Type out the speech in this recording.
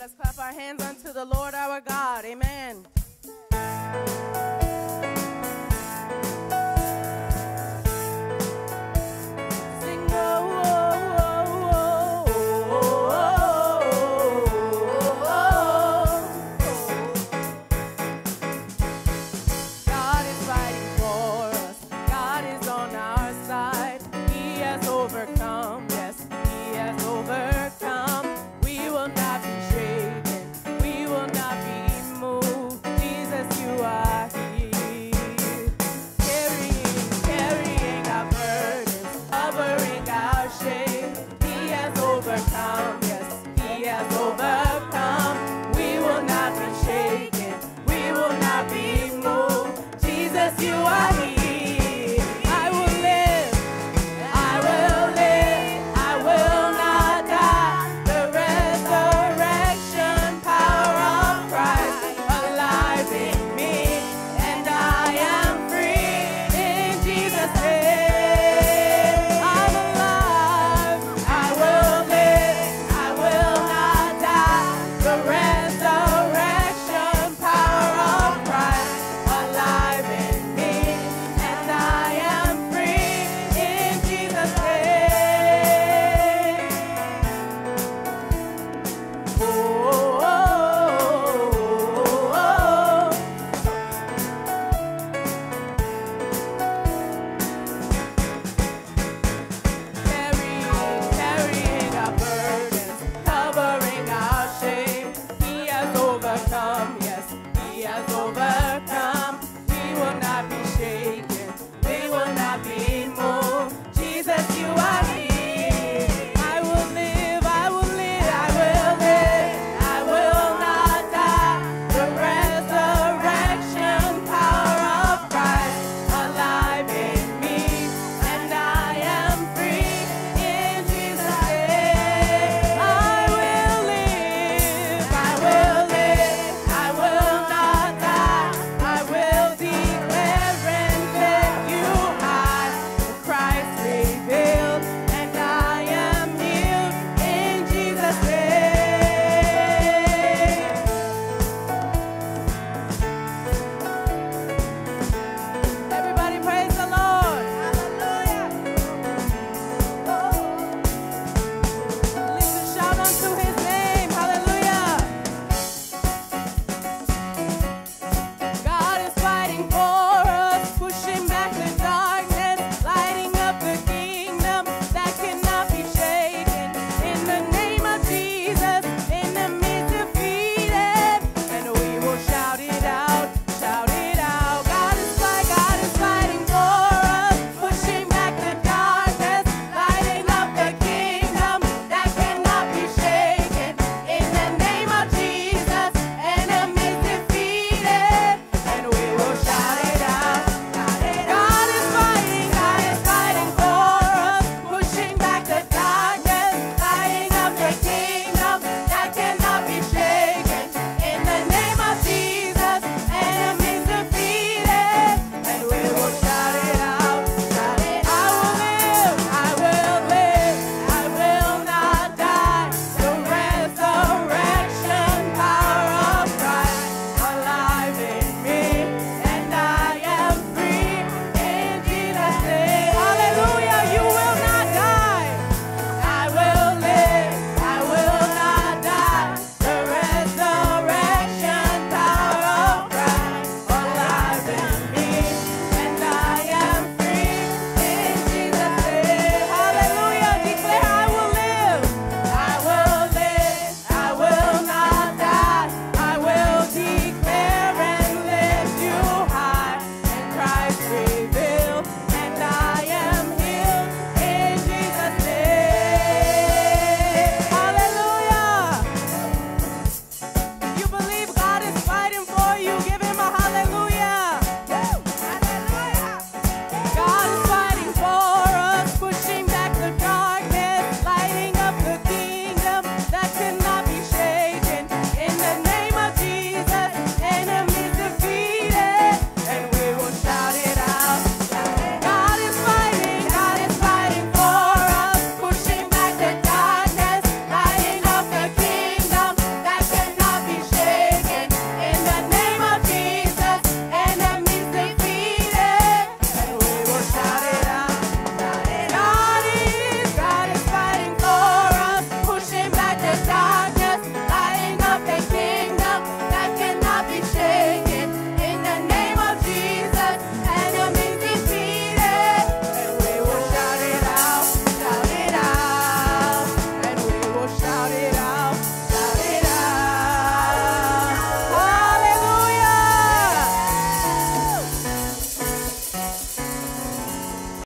Let us clap our hands unto the Lord our God. Amen.